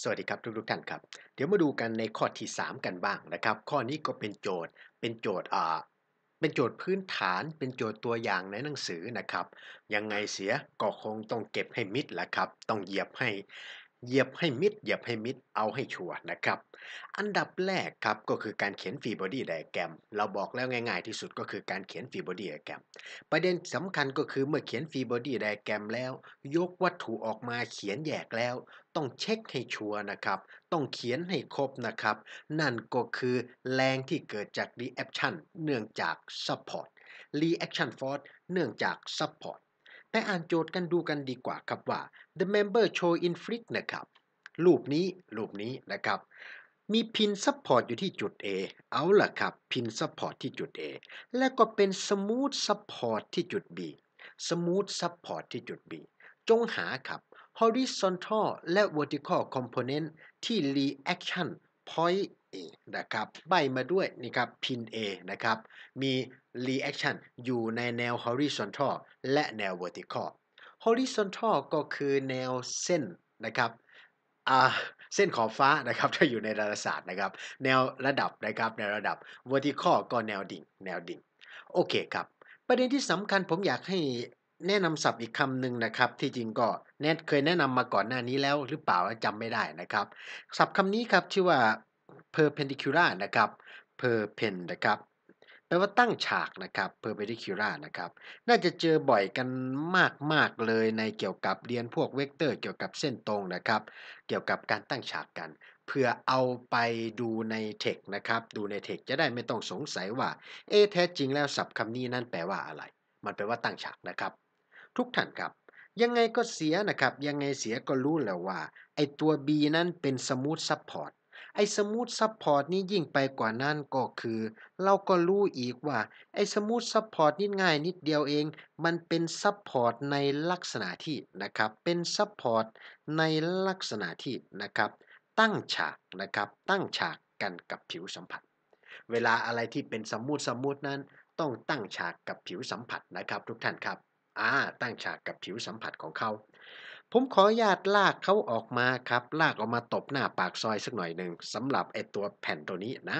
สวัสดีครับทุกทุกท่านครับ เดี๋ยวมาดูกันในข้อที่ 3 กันบ้างนะครับ ข้อนี้ก็เป็นโจทย์เป็นโจทย์อ่าเป็นโจทย์พื้นฐานเป็นโจทย์ตัวอย่างในหนังสือนะครับ ยังไงเสียก็คงต้องเก็บให้มิดแหละครับ ต้องเหยียบให้ เหยียบให้มิดเหยียบให้มิดเอาให้ชัวร์นะครับ อันดับแรกครับก็คือการเขียน free body diagram เราบอกแล้วง่ายๆที่สุดก็คือการเขียน free body diagram ประเด็นสำคัญก็คือเมื่อเขียน free body diagram แล้ว ยกวัตถุออกมาเขียนแยกแล้ว ต้องเช็คให้ชัวร์นะครับ ต้องเขียนให้ครบนะครับ นั่นก็คือแรงที่เกิดจาก reaction เนื่องจาก support reaction force เนื่องจาก support ไปอ่านโจทย์กันดูกันดีกว่าครับว่า the member shown in fig นะครับ รูปนี้ รูปนี้นะครับ มี pin support อยู่ที่จุด A เอาล่ะครับ pin support ที่จุด A และก็เป็น smooth support ที่จุด B smooth support ที่จุด B จงหาครับ horizontal และ vertical component ที่ reaction point A นะครับใบมาด้วยนี่ครับพิน A นะครับมี reaction อยู่ในแนว horizontal และแนว vertical horizontal ก็คือแนวเส้นนะครับเส้นขอบฟ้านะครับถ้าอยู่ในดาราศาสตร์นะครับ แนวระดับนะครับแนวระดับ vertical ก็แนวดิ่ง แนวดิ่ง โอเคครับ ประเด็นที่สำคัญผมอยากให้แนะนำศัพท์อีกคำหนึ่งนะครับ ที่จริงก็แนทเคยแนะนำมาก่อนหน้านี้แล้วหรือเปล่าจำไม่ได้นะครับ ศัพท์คำนี้ครับชื่อว่า perpendicular นะครับ perpen นะครับแปลว่าตั้งฉากนะครับ perpendicular นะครับ น่าจะเจอบ่อยกันมาก ๆ เลยในเกี่ยวกับเรียนพวกเวกเตอร์ เกี่ยวกับเส้นตรงนะครับ เกี่ยวกับการตั้งฉากกัน เพื่อเอาไปดูในเทคนะครับ ดูในเทคจะได้ไม่ต้องสงสัยว่า เอ๊แท้จริงแล้วศัพท์คำนี้นั้นแปลว่าอะไร มันแปลว่าตั้งฉากนะครับ ทุกท่านครับ ยังไงก็เสียนะครับ ยังไงเสียก็รู้แล้วว่า ไอตัว B นั้นเป็น smooth support ไอ้ smooth support นี่ยิ่งไปกว่านั้นก็คือ เราก็รู้อีกว่าไอ้ smooth support นี่ง่ายนิดเดียวเอง มันเป็น support ในลักษณะที่นะครับเป็น support ในลักษณะที่นะครับตั้งฉากนะครับตั้งฉากกันกับผิวสัมผัส เวลาอะไรที่เป็นสมมุติสมมุตินั้น ต้องตั้งฉากกับผิวสัมผัสนะครับ ทุกท่านครับอ่าตั้งฉากกับผิวสัมผัสของเขา ผมขออนุญาตลากเขาออกมาครับ ลากออกมาตบหน้าปากซอยสักหน่อยหนึ่งสำหรับไอตัวแผ่นตัวนี้นะ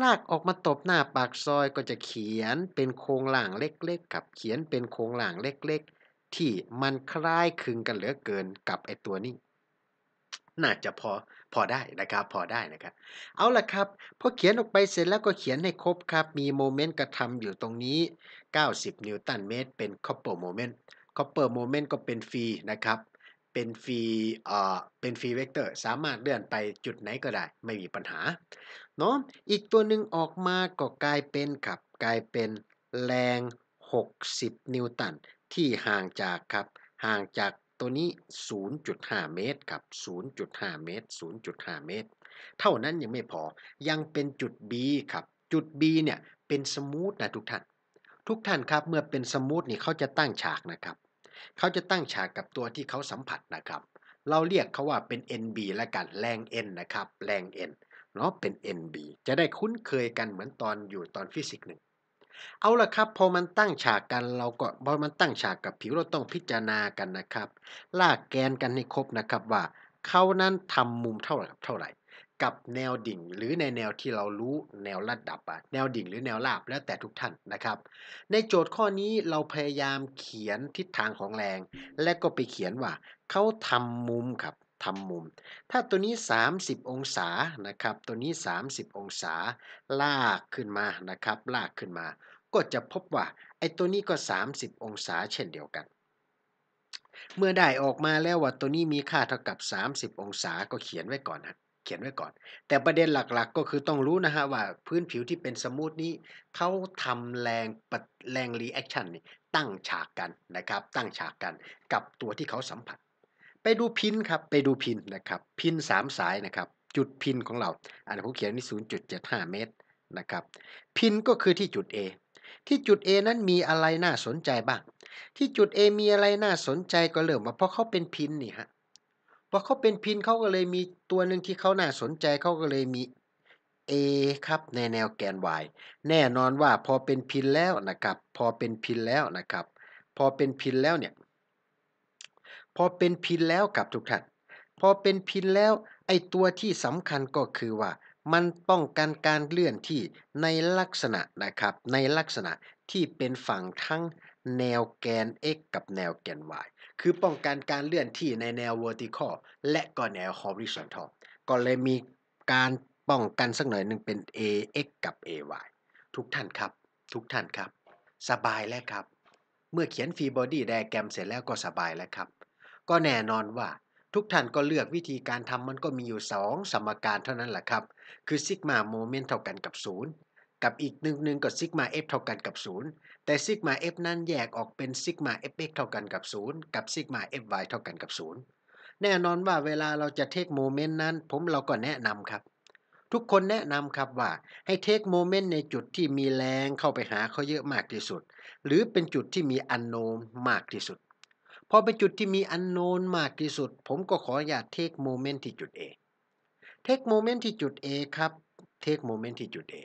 ลากออกมาตบหน้าปากซอยก็จะเขียนเป็นโครงล่างเล็กๆครับเขียนเป็นโครงล่างเล็ก ๆ ที่มันคล้ายคลึงกันเหลือเกินกับไอตัวนี้น่าจะพอพอได้นะครับพอได้นะครับ เอาล่ะครับพอเขียนออกไปเสร็จแล้วก็เขียนให้ครบครับ มีโมเมนต์กระทำอยู่ตรงนี้ 90 นิวตันเมตร เป็น couple moment couple moment ก็เป็นฟรีนะครับ เป็นฟรีเอ่อเป็น free vector สามารถเลื่อนไปจุดไหนก็ได้ ไม่มีปัญหาเนาะอีกตัวหนึ่งออกมาก็กลายเป็นครับ กลายเป็นแรง 60 นิวตัน ที่ห่างจากครับ ห่างจากตัวนี้ 0.5 เมตรครับ 0.5 เมตร 0.5 เมตร เท่านั้นยังไม่พอ ยังเป็นจุด B ครับ จุด B เนี่ย เป็นสมูทนะทุกท่าน ทุกท่านครับ เมื่อเป็นสมูทนี่เขาจะตั้งฉากนะครับ เขาจะตั้งฉากกับตัวที่เขาสัมผัสนะครับ เราเรียกเขาว่าเป็น NB ละกันแรง N นะครับแรง N เนาะเป็น NB จะได้คุ้นเคยกันเหมือนตอนอยู่ตอนฟิสิกส์หนึ่งเอาละครับ พอมันตั้งฉากกันเราก็พอมันตั้งฉากกับผิวเราต้องพิจารณากันนะครับ ลากแกนกันให้ครบนะครับว่าเขานั้นทำมุมเท่าไหร่เท่าไหร่ กับแนวดิ่ง หรือในแนวที่เรารู้แนวระดับอะแนวดิ่งหรือแนวราบแล้วแต่ทุกท่านนะครับ ในโจทย์ข้อนี้เราพยายามเขียนทิศทางของแรง และก็ไปเขียนว่าเขาทำมุมครับทำมุม ถ้าตัวนี้ 30 องศานะครับ ตัวนี้ 30 องศา ลากขึ้นมานะครับ ลากขึ้นมา ก็จะพบว่าไอ้ตัวนี้ก็ 30 องศาเช่นเดียวกัน เมื่อได้ออกมาแล้วว่าตัวนี้มีค่าเท่ากับ 30 องศาก็เขียนไว้ก่อนนะ เขียนไว้ก่อน แต่ประเด็นหลักๆ ก็คือต้องรู้นะฮะว่าพื้นผิวที่เป็นสมูทนี้เขาทำแรงปแรง reaction ตั้งฉากกันนะครับ ตั้งฉากกันกับตัวที่เขาสัมผัส ไปดู pin ครับ ไปดู pin นะครับ pin 3 สายนะครับ จุด pin ของเรา อันนี้ผมเขียนนี่0.75 เมตรนะครับ pin ก็คือที่จุด A ที่จุด A นั้นมีอะไรน่าสนใจบ้าง ที่จุด A มีอะไรน่าสนใจก็เริ่มว่าเพราะเขาเป็น pin นี่ฮะ พอเขาเป็น pin เขาก็เลยมีตัวหนึ่งที่เขาน่าสนใจเขาก็เลยมี A ครับในแนวแกน y แน่นอนว่าพอเป็นพินแล้วนะครับ พอเป็นพินแล้วนะครับ พอเป็นพินแล้วเนี่ย พอเป็นพินแล้วกับทุกท่านพอเป็นพินแล้ว ไอตัวที่สำคัญก็คือว่า มันป้องกันการเลื่อนที่ในลักษณะนะครับ ในลักษณะที่เป็นฝั่งทั้งแนวแกน x กับแนวแกน y คือป้องกันการเลื่อนที่ในแนว vertical และก็แนว horizontal ก็เลยมีการป้องกันสักหน่อยหนึ่งเป็น ax กับ ay ทุกท่านครับ ทุกท่านครับ สบายแล้วครับ เมื่อเขียน free body diagram เสร็จแล้วก็สบายแล้วครับ ก็แน่นอนว่าทุกท่านก็เลือกวิธีการทำมันก็มีอยู่ 2 สมการเท่านั้นแหละครับ คือซิกมาโมเมนต์เท่ากันกับ 0 กับอีกหนึ่งหนึ่งก็ซิกมา f เท่ากันกับ 0 แต่ซิกมา f นั้นแยกออกเป็นซิกมา fx เท่ากันกับ 0 กับซิกมา fy เท่ากันกับ 0 แน่นอนว่าเวลาเราจะ take โมเมนต์นั้น ผมเราก็แนะนำครับ ทุกคนแนะนำครับว่าให้ take โมเมนต์ในจุดที่มีแรงเข้าไปหาเขาเยอะมากที่สุด หรือเป็นจุดที่มีอันโนนมากที่สุด พอเป็นจุดที่มีอันโนนมากที่สุด ผมก็ขออนุญาต take โมเมนต์ที่จุด A take โมเมนต์ที่จุด A ครับ เทคโมเมนต์ที่จุด A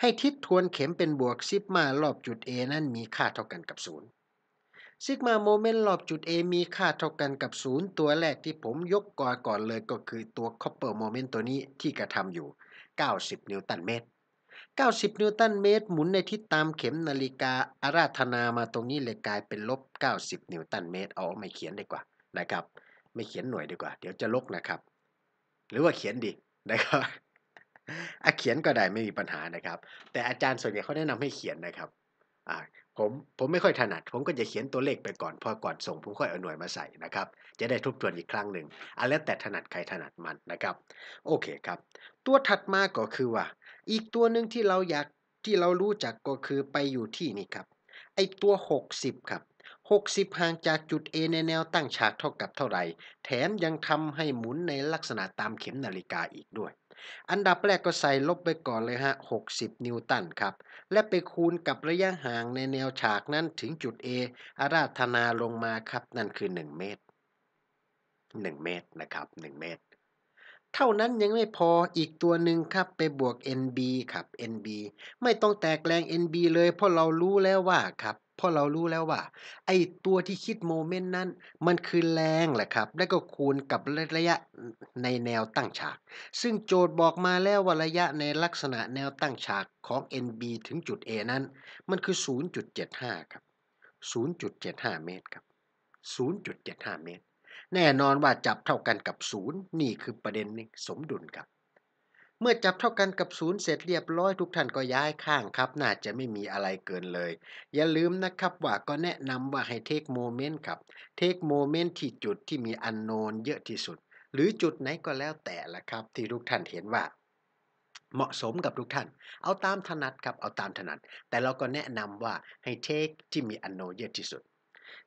ให้ทิศทวนเข็มเป็นบวกซิกมารอบจุด A นั้นมีค่าเท่ากันกับ 0 ซิกมาโมเมนต์รอบจุด A มีค่าเท่ากันกับ 0 ตัวแรกที่ผมยกก่อนก่อนเลยก็คือตัว couple moment ตัวนี้ที่กระทำอยู่ 90 นิวตันเมตร 90 นิวตันเมตร หมุนในทิศตามเข็มนาฬิกาอาราธนามาตรงนี้เลยกลายเป็นลบ 90 นิวตันเมตร เอาไม่เขียนดีกว่านะครับ ไม่เขียนหน่วยดีกว่า เดี๋ยวจะลกนะครับ หรือว่าเขียนดีนะครับ อะเขียนก็ได้ไม่มีปัญหานะครับ แต่อาจารย์ส่วนใหญ่เขาแนะนำให้เขียนนะครับอ่าผมผมไม่ค่อยถนัด ผมก็จะเขียนตัวเลขไปก่อน พอก่อนส่ง ผมค่อยเอาหน่วยมาใส่นะครับ จะได้ทบทวนอีกครั้งหนึ่งอันแล้วแต่ถนัดใครถนัดมันนะครับ โอเคครับ ตัวถัดมาก็คือว่า อีกตัวหนึ่งที่เราอยากที่เรารู้จักก็คือไปอยู่ที่นี่ครับ ไอตัว 60 ครับ 60 ห่างจากจุด A ในแนวตั้งฉากเท่ากับเท่าไหร่ แถมยังทำให้หมุนในลักษณะตามเข็มนาฬิกาอีกด้วย อันดับแรกก็ใส่ลบไปก่อนเลยฮะ 60 นิวตันครับ และไปคูณกับระยะห่างในแนวฉากนั้นถึงจุด A อาราธนาลงมาครับ นั่นคือ 1 เมตร 1 เมตรนะครับ 1 เมตร เท่านั้นยังไม่พออีกตัวหนึ่งครับไปบวก NB ครับ NB ไม่ต้องแตกแรง NB เลยเพราะเรารู้แล้วว่าครับ เพราะเรารู้แล้วว่า ไอ้ตัวที่คิดโมเมนต์นั้น มันคือแรงแหละครับ แล้วก็คูณกับระยะในแนวตั้งฉาก ซึ่งโจทย์บอกมาแล้วว่าระยะในลักษณะแนวตั้งฉากของ NB ถึงจุด A นั้น มันคือ 0.75 ครับ 0.75 เมตรครับ 0.75 เมตร แน่นอนว่าจับเท่ากันกับ 0 นี่คือประเด็นนี้สมดุลครับ เมื่อจับเท่ากันกับศูนย์เสร็จเรียบร้อยทุกท่านก็ย้ายข้างครับ น่าจะไม่มีอะไรเกินเลย อย่าลืมนะครับว่าก็แนะนำว่าให้เทคโมเมนต์ครับเทคโมเมนต์ที่จุดที่มีอันโนนเยอะที่สุด หรือจุดไหนก็แล้วแต่ละครับ ที่ทุกท่านเห็นว่าเหมาะสมกับทุกท่าน เอาตามถนัดครับ เอาตามถนัด แต่เราก็แนะนำว่าให้เทคที่มีอันโนเยอะที่สุด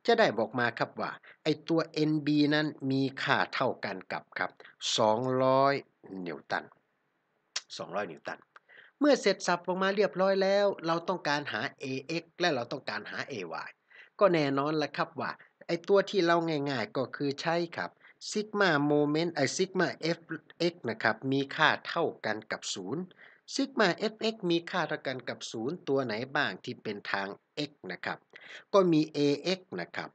จะได้บอกมาครับว่า ไอตัว NB นั้นมีค่าเท่ากันกับครับ 200 นิวตัน 200 นิวตัน เมื่อเสร็จสับออกมาเรียบร้อยแล้ว เราต้องการหา ax และเราต้องการหา ay ก็แน่นอนแล้วครับว่าไอตัวที่เราง่ายๆก็คือใช้ครับซิกมาโมเมนต์ไอซิกมา fx นะครับ มีค่าเท่ากันกับ 0 ซิกมา fx มีค่าเท่ากันกับ 0 ตัวไหนบ้างที่เป็นทาง x นะครับ ก็มี ax นะครับ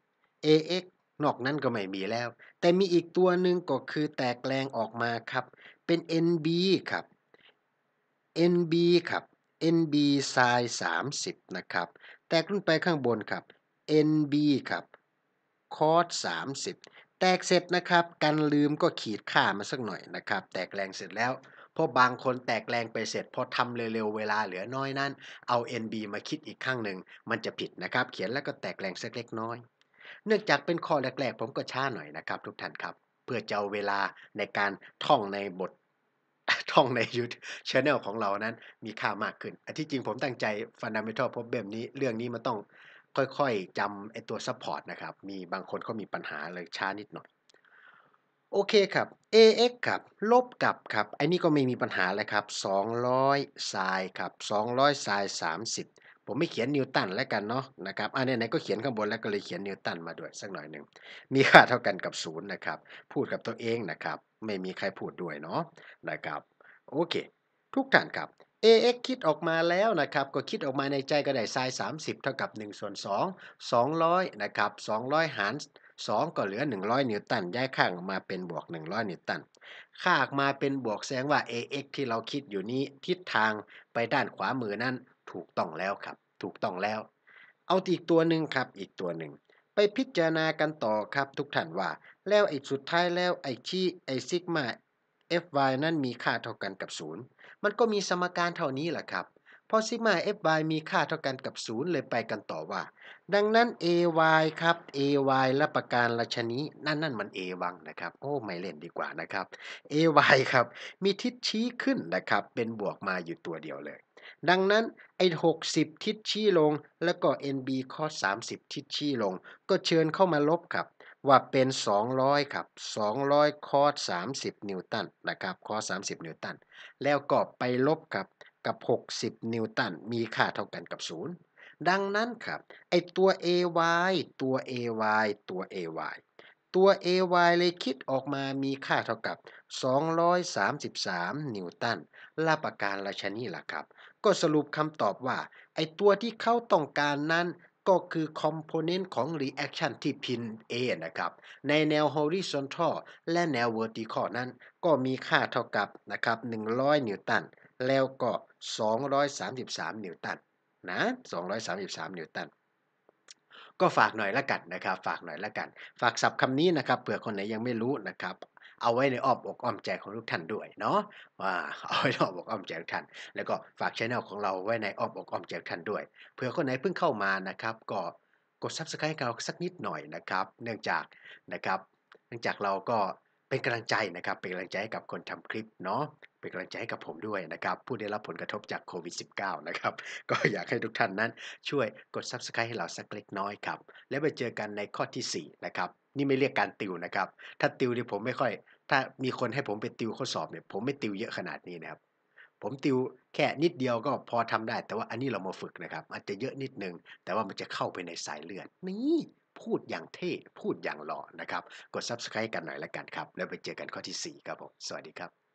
ax นอกนั้นก็ไม่มีแล้ว แต่มีอีกตัวหนึ่งก็คือแตกแรงออกมาครับ เป็น nb ครับ NB ครับ NB sin 30 นะครับ แตกขึ้นไปข้างบนครับ NB ครับ cos 30 แตกเสร็จนะครับ กันลืมก็ขีดค่ามาสักหน่อยนะครับ แตกแรงเสร็จแล้วพราะบางคนแตกแรงไปเสร็จพอทำเร็วๆเวลาเหลือน้อยนั้น เอา NB มาคิดอีกข้างหนึ่ง มันจะผิดนะครับ เขียนแล้วก็แตกแรงสักเล็กน้อย เนื่องจากเป็นข้อแรกๆ ผมก็ช้าหน่อยนะครับ ทุกท่านครับ เพื่อจะเอาเวลาในการท่องในบท ท่องในยูทูบช anel ของเรานั้นมีค่ามากขึ้นอันที่จริงผมตั้งใจ fundamental problem นี้เรื่องนี้มันต้องค่อยๆจำไอตัว support นะครับ มีบางคนเขามีปัญหาเลยช้านิดหน่อย โอเคครับ ax ครับ ลบกับครับไอ้นี่ก็ไม่มีปัญหาเลยครับ 200 sin ครับ 200 sin 30 ผมไม่เขียนนิวตันแล้วกันเนาะนะครับอันไหนๆก็เขียนข้างบนแล้วก็เลยเขียนนิวตันมาด้วยสักหน่อยหนึ่ง มีค่าเท่ากันกับ 0 นะครับ พูดกับตัวเองนะครับ ไม่มีใครพูดด้วยเนาะนะครับ โอเค ทุกท่านครับ ax คิดออกมาแล้วนะครับ ก็คิดออกมาในใจก็ได้ sin 30 เท่ากับ1ส่วน2 200 นะครับ 200 หาร 2 ก็เหลือ 100 นิวตันย้ายข้างออกมาเป็นบวก 100 นิวตันค่าออกมาเป็นบวกแสดงว่า ax ที่เราคิดอยู่นี้ทิศทางไปด้านขวามือนั้นถูกต้องแล้วครับ ถูกต้องแล้ว เอาอีกตัวหนึ่งครับ อีกตัวหนึ่ง ไปพิจารณากันต่อครับทุกท่านว่า แล้วไอ้สุดท้ายแล้วไอ้ชี้ไอ้ซิกมา fy นั้นมีค่าเท่ากันกับ 0 มันก็มีสมการเท่านี้แหละครับพอซิกมา fy มีค่าเท่ากันกับ 0 เลยไปกันต่อว่า ดังนั้น ay ครับ ay และประการราชนี้นั่นนั่นมัน a วังนะครับ โอ้ ไม่เล่นดีกว่านะครับ ay ครับ มีทิศชี้ขึ้นนะครับ เป็นบวกมาอยู่ตัวเดียวเลย ดังนั้นไอ้60 ทิศชี้ลง แล้วก็ nb cos 30 ทิศชี้ลง ก็เชิญเข้ามาลบครับ ว่าเป็น 200 ครับ 200 cos 30 นิวตันนะครับ cos 30 นิวตัน แล้วก็ไปลบกับกับ 60 นิวตัน มีค่าเท่ากันกับ 0 ดังนั้นครับ ไอตัว ay ตัว ay ตัว ay ตัว ay เลยคิดออกมามีค่าเท่ากับ 233 นิวตัน ลาประการราชนี่ล่ะครับ ก็สรุปคำตอบว่าไอตัวที่เขาต้องการนั้นก็คือคอมโพเนนต์ของ reaction ที่พิน A นะครับ ในแนว horizontal และแนว vertical นั้น ก็มีค่าเท่ากับนะครับ100 นิวตัน แล้วก็ 233 นิวตันนะ 233 นิวตัน ก็ฝากหน่อยละกันนะครับ ฝากหน่อยละกัน ฝากศัพท์คำนี้นะครับ เผื่อคนไหนยังไม่รู้นะครับ เอาไว้ในอ้อมอกอ้อมใจของทุกท่านด้วยเนาะว่าเอาไว้ในอ้อมอกอ้อมใจทุกท่าน แล้วก็ฝากช่องของเราไว้ในอ้อมอกอ้อมใจทุกท่านด้วยเผื่อคนไหนเพิ่งเข้ามานะครับ ก็กด Subscribe ให้เราสักนิดหน่อยนะครับ เนื่องจากนะครับ เนื่องจากเราก็เป็นกำลังใจนะครับเป็นกำลังใจให้กับคนทำคลิปเนาะเป็นกำลังใจให้กับผมด้วยนะครับผู้ได้รับผลกระทบจากโควิด -19 นะครับก็อยากให้ทุกท่านนั้นช่วยกด Subscribe ให้เราสักเล็กน้อยครับ แล้วไปเจอกันในข้อที่ 4 นะครับ นี่ไม่เรียกการติวนะครับ ถ้าติวเนี่ยผมไม่ค่อย ถ้ามีคนให้ผมไปติวข้อสอบเนี่ย ผมไม่ติวเยอะขนาดนี้นะครับ ผมติวแค่นิดเดียวก็พอทำได้ แต่ว่าอันนี้เรามาฝึกนะครับ อาจจะเยอะนิดนึง แต่ว่ามันจะเข้าไปในสายเลือด นี่พูดอย่างเท่ พูดอย่างหล่อนะครับ กด Subscribe กันหน่อยละกันครับ แล้วไปเจอกันข้อที่ 4 ครับผม สวัสดีครับ